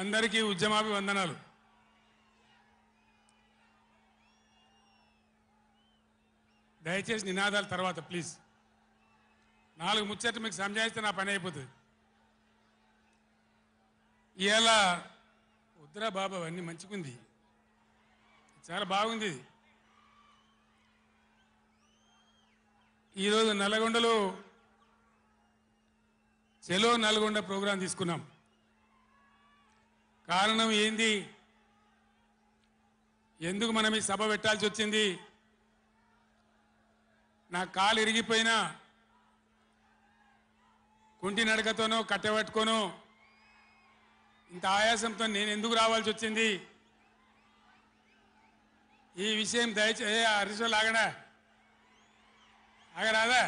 అందరికీ ఉద్యమాభివందనాలు. దయచేసి నినాదాల తర్వాత ప్లీజ్. నాలుగు ముచ్చట్లు మీకు సంజాయిస్తే నా పని అయిపోతుంది. ఇవాళ ఉద్రా బాబు అవన్నీ మంచిగుంది. చాలా బాగుంది. ఈరోజు నల్గొండలో చెలో నల్గొండ ప్రోగ్రాం తీసుకున్నాం. కారణం ఏంది? ఎందుకు మనం ఈ సభ పెట్టాల్సి వచ్చింది? నా కాలు ఇరిగిపోయినా కుంటి నడకతోనో కట్టెబట్టుకోనో ఇంత ఆయాసంతో నేను ఎందుకు రావాల్సి వచ్చింది? ఈ విషయం దయచే అరిసలు ఆగడా ఆగరాదా?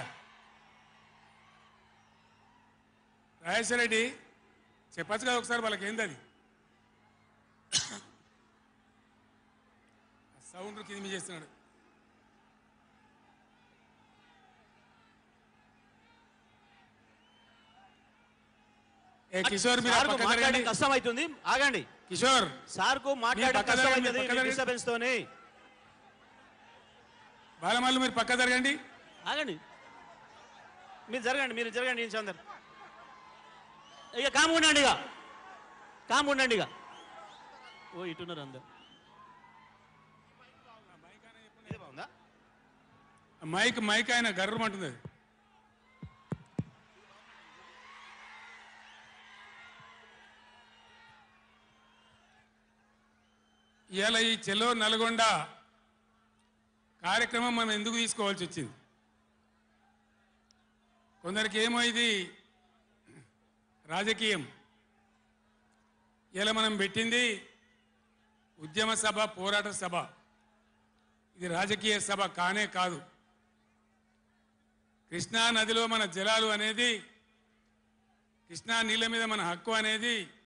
రాజేశ్వర రెడ్డి చెప్పచ్చు కదా ఒకసారి వాళ్ళకి ఏంది అది సౌండ్ కింద మీ చేస్తున్నాడు. ఏ కిషోర్ మీరు. కష్టం అవుతుంది ఆగండి. కిషోర్ సార్కు మాట్లాడడం పక్క కష్టం అవుతుంది. డిస్టర్బెన్స్ తోని. బాలమల్లు మీరు పక్క జరగండి. ఆగండి. మీరు జరగండి మీరు జరగండి ఇక కాము ఉండండి ఇక. కాము ఉండండి ఇక. ఓ ఇటున్నారు అందరు. మైక్ మైక్ ఆయన గర్రమంటుంది. అది ఇవాళ ఈ చెలో నల్గొండ కార్యక్రమం మనం ఎందుకు తీసుకోవాల్సి వచ్చింది? కొందరికి ఏమో ఇది రాజకీయం. ఇలా మనం పెట్టింది ఉద్యమ సభ పోరాట సభ. ఇది రాజకీయ సభ కానే కాదు. కృష్ణా నదిలో మన జలాలు అనేది కృష్ణా నీళ్ళ మీద మన హక్కు అనేది